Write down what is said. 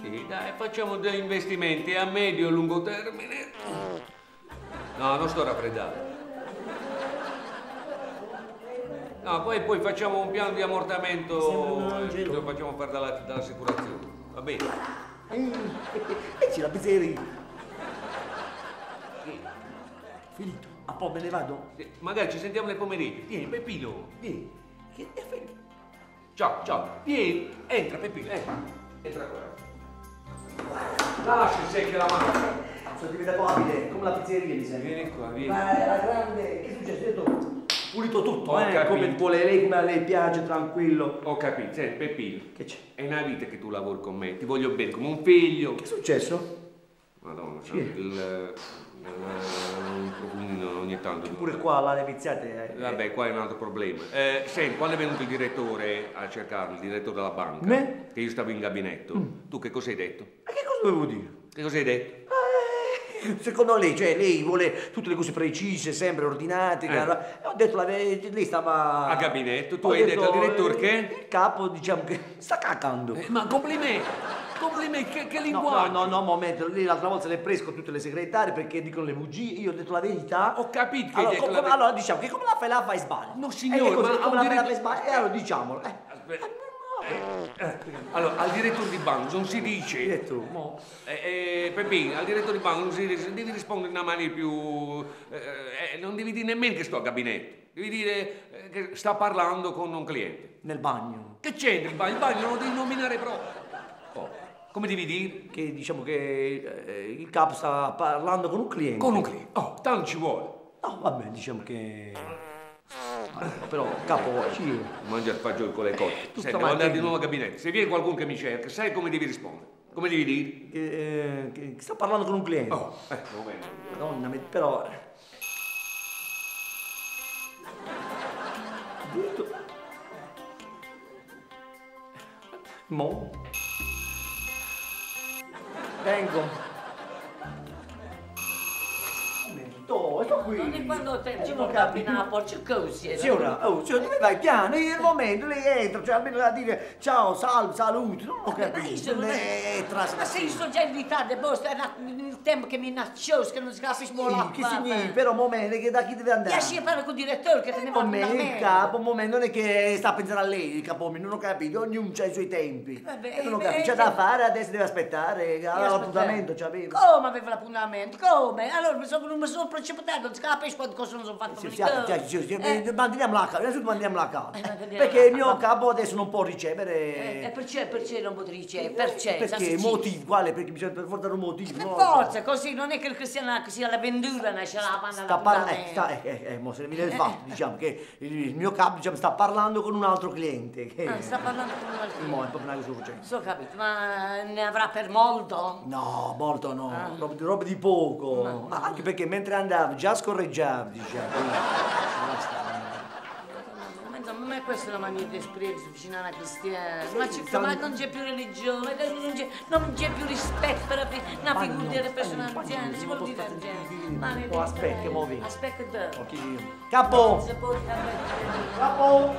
Sì, dai, facciamo degli investimenti a medio e lungo termine. No, non sto raffreddato. No, poi, poi facciamo un piano di ammortamento e lo facciamo fare dalla- dall'assicurazione. Va bene? E Eh, c'è la pizzeria. Finito. A po' me ne vado? Sì, Magari ci sentiamo nel pomeriggio. Vieni, Peppino, vieni. Che è finito? Ciao, ciao. Vieni, entra, Peppino, entra. Entra qua. Lascia secchia la mano. Sono diventato abile, come la pizzeria mi sembra. Vieni qua, vieni. Ma era grande, che è successo? Io ho pulito tutto, Ho eh, capito. come vuole lei, come a lei piace, tranquillo. Ho capito, senti, Peppino. Che c'è? È una vita che tu lavori con me, ti voglio bene come un figlio. Che è successo? Madonna, Sì. il, il, il profumino ogni tanto. Pure qua alla neviziate. eh. Vabbè, qua è un altro problema. Eh, senti, quando è venuto il direttore a cercarmi, il direttore della banca, Me? che io stavo in gabinetto, tu che cosa hai detto? Ma che cosa dovevo dire? Che cosa hai detto? Eh, Secondo lei, cioè, lei vuole tutte le cose precise, sempre ordinate. Eh. cara. E ho detto la verità, lei stava... A gabinetto, tu Ho hai detto al direttore eh, che? Il capo, diciamo che sta cacando. Eh, ma complimenti, complimenti, che, che No, linguaggio. no, no, no, un momento, lei l'altra volta l'è preso con tutte le segretarie perché dicono le bugie, io ho detto la verità. Ho capito che hai allora, detto la come- verità. allora diciamo che come la fai la fai sbaglia. No, E signore, così, ma come la fai la fai sbaglia, e allora diciamolo. Eh. Aspetta. Eh, allora, al direttore di banco non si dice... Direttore, mo. Eh, eh, Peppino, al direttore di banco non si dice, devi rispondere in una maniera più... eh, eh, non devi dire nemmeno che sto a gabinetto, devi dire eh, che sta parlando con un cliente. Nel bagno. Che c'entra il bagno? Il bagno lo devi nominare proprio. Oh, come devi dire? Che diciamo che eh, il capo sta parlando con un cliente. Con un cliente. Oh, tanto ci vuole. No, vabbè, diciamo che. Però, capo, ci. Mangia il fagiolo con le cose. tu Senti, devo andare di nuovo a gabinetto. Se viene qualcuno che mi cerca, sai come devi rispondere? Come devi dire? Che, eh, che- sta parlando con un cliente. Oh, eh, va bene. Madonna, però. Detto. Mo. Vengo. Sto qui. Non è quando te ci non vuoi capi. porci così. Signora, oh, signora, dove vai? Piano, è il momento, lei entra, cioè almeno da dire ciao, salve, saluti, non ho Ma io capito. Lei entra, Ma se io sono già invitata, e boh, è il tempo che mi nasce, che non si capisce mo la Che significa? Però un momento, che da chi deve andare? Ya si parla con il direttore che Un teneva momento, il l'appuntamento. capo, un momento, non è che sta a pensare a lei, il capo, non ho capito, ognuno ha i suoi tempi. Vabbè, E non ho eh, capito, c'è eh, da eh. fare, adesso deve aspettare, Io l'appuntamento, c'aveva. Come aveva l'appuntamento? Come? Allora mi sono, non precipitato, non si capisce quante cose non sono fatte Sì, per sì, sì, sì, Eh, manteniamo la calma, innanzitutto manteniamo la calma. Eh, Perché la il mio capo adesso non può eh, ricevere... E perché, perché non potrei ricevere? Perché? Perché? Motivo? Quale? Perché bisogna per forza un motivo. Per forza, così, non è che il cristiano così alla vendura nasce la panna Sta parlando, eh, sta, eh, eh, eh, mo se ne viene il fatto, diciamo che il, mio capo diciamo, sta parlando con un altro cliente. Che, Ah, sta parlando con un altro. Mo è proprio una cosa urgente. So capito, ma ne avrà per molto? No, molto no, Ah. di- roba di poco. Ma- Ma anche perché mentre andavi già scorreggiavi, diciamo. Ma insomma, ma questa è una maniera di esprimersi vicino alla cristiana. Ma, ci- ma non c'è più religione, non c'è, non c'è più rispetto per la una figura delle persone anziane. Si vuol dire ma del genere. no, Ma ne- oh, aspetta che vieni. Aspetta. Capo! Capo!